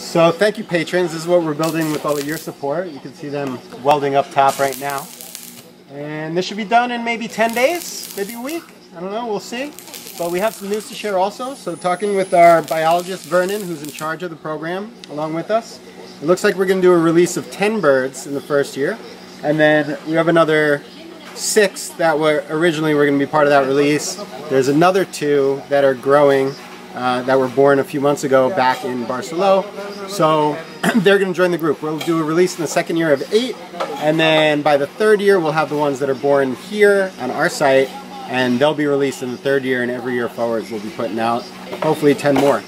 So thank you patrons. This is what we're building with all of your support. You can see them welding up top right now. And this should be done in maybe 10 days, maybe a week. I don't know, we'll see. But we have some news to share also. So talking with our biologist Vernon, who's in charge of the program, along with us. It looks like we're going to do a release of 10 birds in the first year. And then we have another six that were originally were going to be part of that release. There's another two that are growing uh, that were born a few months ago back in Barcelona. So they're going to join the group. We'll do a release in the second year of eight, and then by the third year, we'll have the ones that are born here on our site, and they'll be released in the third year, and every year forwards we'll be putting out hopefully 10 more.